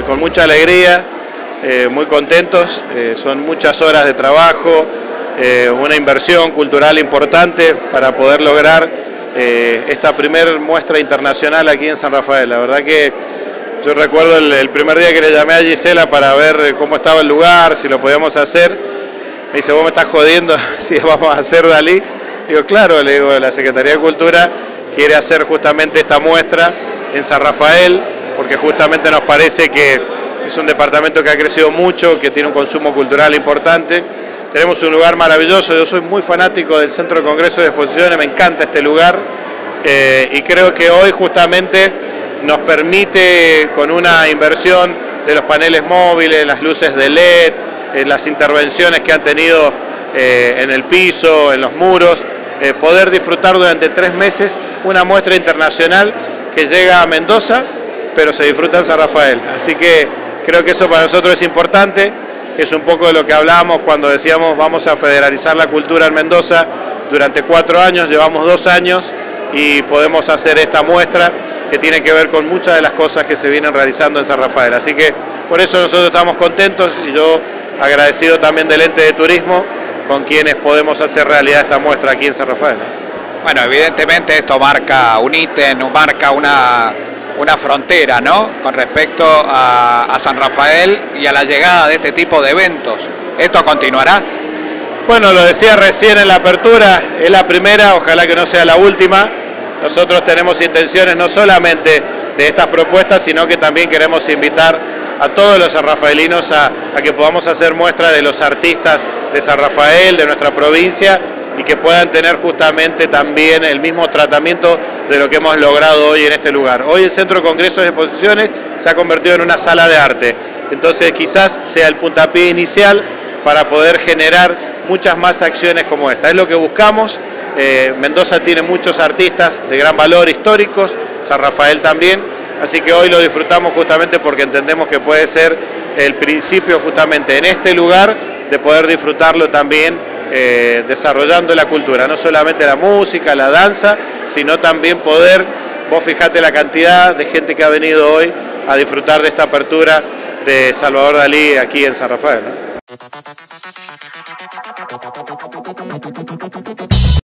Con mucha alegría, eh, muy contentos, eh, son muchas horas de trabajo, eh, una inversión cultural importante para poder lograr esta primer muestra internacional aquí en San Rafael. La verdad que yo recuerdo el, primer día que le llamé a Gisela para ver cómo estaba el lugar, si lo podíamos hacer. Me dice, vos me estás jodiendo si vamos a hacer Dalí. Digo, claro, le digo, la Secretaría de Cultura quiere hacer justamente esta muestra en San Rafael, porque justamente nos parece que es un departamento que ha crecido mucho, que tiene un consumo cultural importante. Tenemos un lugar maravilloso, yo soy muy fanático del Centro de Congreso de Exposiciones, me encanta este lugar eh, y creo que hoy justamente nos permite con una inversión de los paneles móviles, las luces de LED, eh, las intervenciones que han tenido eh, en el piso, en los muros, poder disfrutar durante tres meses una muestra internacional que llega a Mendoza, pero se disfruta en San Rafael. Así que creo que eso para nosotros es importante, es un poco de lo que hablábamos cuando decíamos vamos a federalizar la cultura en Mendoza durante cuatro años, llevamos dos años y podemos hacer esta muestra que tiene que ver con muchas de las cosas que se vienen realizando en San Rafael. Así que por eso nosotros estamos contentos y yo agradecido también del ente de turismo con quienes podemos hacer realidad esta muestra aquí en San Rafael. Bueno, evidentemente esto marca un ítem, marca una, una frontera, ¿no? Con respecto a, San Rafael y a la llegada de este tipo de eventos. ¿Esto continuará? Bueno, lo decía recién en la apertura, es la primera, ojalá que no sea la última. Nosotros tenemos intenciones no solamente de estas propuestas, sino que también queremos invitar a todos los sanrafaelinos a, a que podamos hacer muestra de los artistas de San Rafael, de nuestra provincia, y que puedan tener justamente también el mismo tratamiento de lo que hemos logrado hoy en este lugar. Hoy el Centro de Congresos y Exposiciones se ha convertido en una sala de arte, entonces quizás sea el puntapié inicial para poder generar muchas más acciones como esta. Es lo que buscamos, eh, Mendoza tiene muchos artistas de gran valor históricos, San Rafael también, así que hoy lo disfrutamos justamente porque entendemos que puede ser el principio justamente en este lugar de poder disfrutarlo también eh, desarrollando la cultura, no solamente la música, la danza, sino también poder, vos fijate la cantidad de gente que ha venido hoy a disfrutar de esta apertura de Salvador Dalí aquí en San Rafael.